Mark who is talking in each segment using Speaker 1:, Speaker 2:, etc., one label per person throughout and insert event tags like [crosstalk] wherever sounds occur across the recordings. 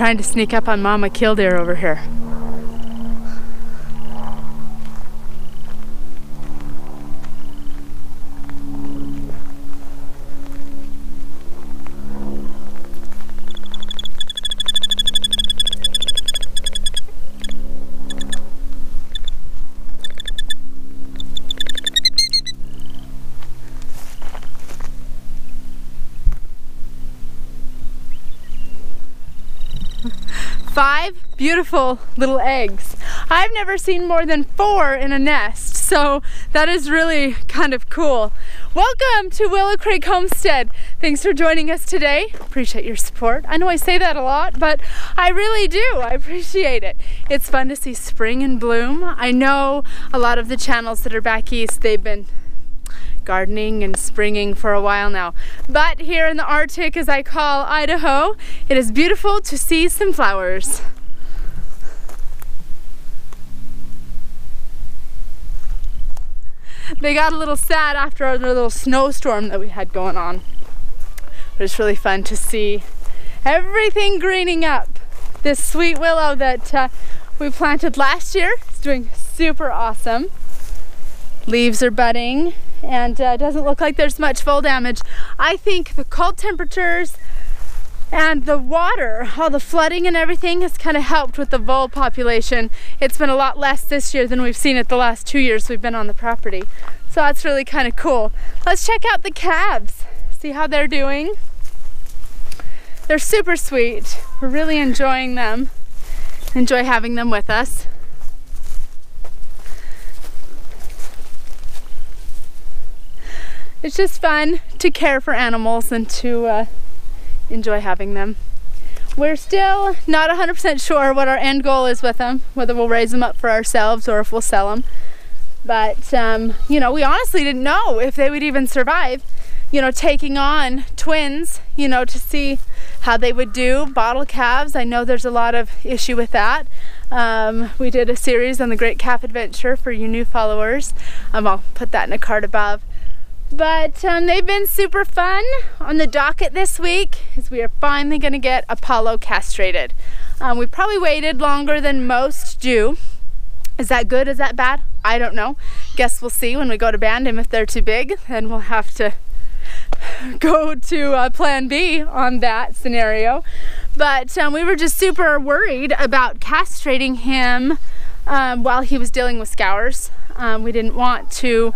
Speaker 1: trying to sneak up on Mama Killdeer over here. Five beautiful little eggs. I've never seen more than four in a nest, so that is really kind of cool. Welcome to Willow Creek Homestead. Thanks for joining us today. Appreciate your support. I know I say that a lot, but I really do. I appreciate it. It's fun to see spring in bloom. I know a lot of the channels that are back east, they've been gardening and springing for a while now. But here in the Arctic, as I call Idaho, it is beautiful to see some flowers. They got a little sad after our little snowstorm that we had going on. But it's really fun to see everything greening up. This sweet willow that uh, we planted last year is doing super awesome. Leaves are budding and uh, doesn't look like there's much fall damage. I think the cold temperatures and the water, all the flooding and everything has kind of helped with the vole population. It's been a lot less this year than we've seen it the last two years we've been on the property. So that's really kind of cool. Let's check out the calves, see how they're doing. They're super sweet. We're really enjoying them. Enjoy having them with us. It's just fun to care for animals and to uh, enjoy having them. We're still not 100% sure what our end goal is with them, whether we'll raise them up for ourselves or if we'll sell them. But, um, you know, we honestly didn't know if they would even survive, you know, taking on twins, you know, to see how they would do. Bottle calves, I know there's a lot of issue with that. Um, we did a series on the Great Calf Adventure for you new followers. Um, I'll put that in a card above. But um, they've been super fun. On the docket this week is we are finally gonna get Apollo castrated. Um, we probably waited longer than most do. Is that good, is that bad? I don't know. Guess we'll see when we go to band him if they're too big, then we'll have to [laughs] go to uh, plan B on that scenario. But um, we were just super worried about castrating him um, while he was dealing with scours. Um, we didn't want to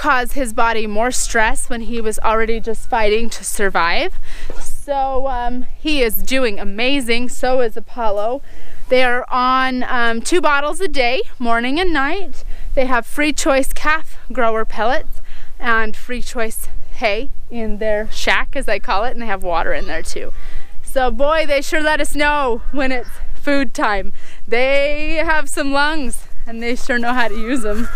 Speaker 1: cause his body more stress when he was already just fighting to survive. So um, he is doing amazing, so is Apollo. They are on um, two bottles a day, morning and night. They have free choice calf grower pellets and free choice hay in their shack, as I call it, and they have water in there too. So boy, they sure let us know when it's food time. They have some lungs and they sure know how to use them.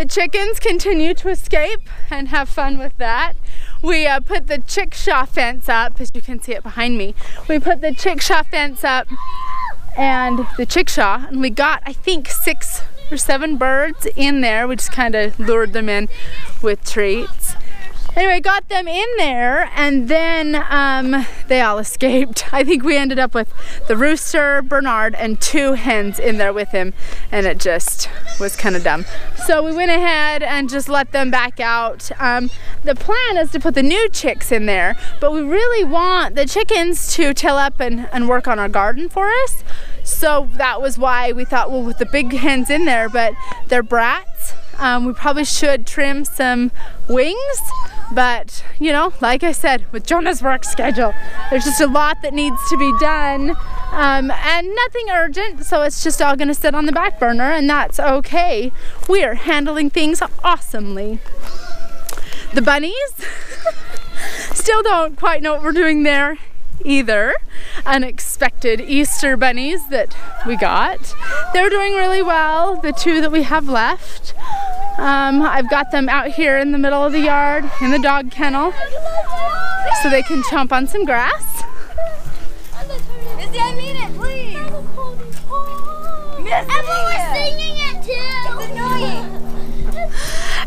Speaker 1: The chickens continue to escape and have fun with that. We uh, put the chickshaw fence up, as you can see it behind me. We put the chickshaw fence up and the chickshaw, and we got, I think, six or seven birds in there. We just kind of lured them in with treats. Anyway, got them in there and then um, they all escaped. [laughs] I think we ended up with the rooster, Bernard, and two hens in there with him and it just was kind of dumb. So we went ahead and just let them back out. Um, the plan is to put the new chicks in there, but we really want the chickens to till up and, and work on our garden for us. So that was why we thought, well, with the big hens in there, but they're brats. Um, we probably should trim some wings but, you know, like I said, with Jonah's work schedule, there's just a lot that needs to be done um, and nothing urgent, so it's just all gonna sit on the back burner and that's okay. We are handling things awesomely. The bunnies [laughs] still don't quite know what we're doing there either. Unexpected Easter bunnies that we got. They're doing really well, the two that we have left. Um, I've got them out here in the middle of the yard in the dog kennel so they can chomp on some grass.
Speaker 2: Missy, I mean it, please. Everyone's singing it too. It's annoying.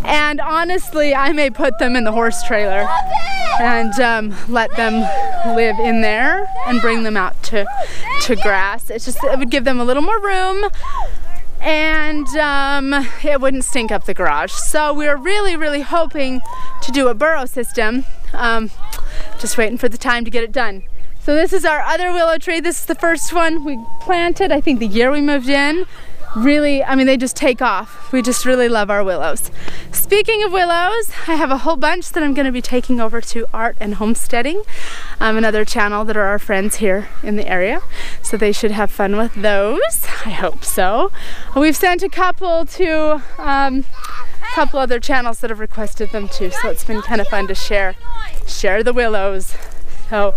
Speaker 1: And honestly, I may put them in the horse trailer. and um, let them live in there and bring them out to, to grass. It's just, it would give them a little more room and um, it wouldn't stink up the garage. So we are really, really hoping to do a burrow system. Um, just waiting for the time to get it done. So this is our other willow tree. This is the first one we planted, I think the year we moved in really, I mean, they just take off. We just really love our willows. Speaking of willows, I have a whole bunch that I'm going to be taking over to Art and Homesteading, um, another channel that are our friends here in the area. So they should have fun with those. I hope so. We've sent a couple to um, a couple other channels that have requested them too. So it's been kind of fun to share, share the willows. So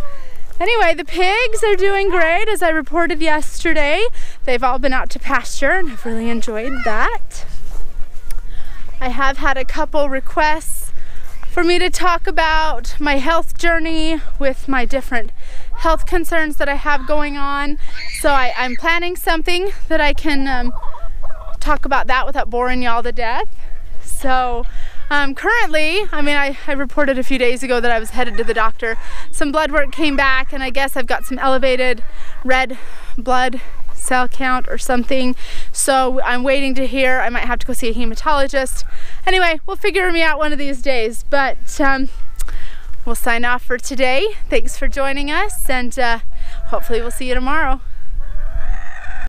Speaker 1: Anyway, the pigs are doing great. As I reported yesterday, they've all been out to pasture and I've really enjoyed that. I have had a couple requests for me to talk about my health journey with my different health concerns that I have going on. So I, am planning something that I can um, talk about that without boring y'all to death. So um, currently, I mean, I, I reported a few days ago that I was headed to the doctor. Some blood work came back and I guess I've got some elevated red blood cell count or something. So I'm waiting to hear. I might have to go see a hematologist. Anyway, we'll figure me out one of these days. But um, we'll sign off for today. Thanks for joining us and uh, hopefully we'll see you tomorrow.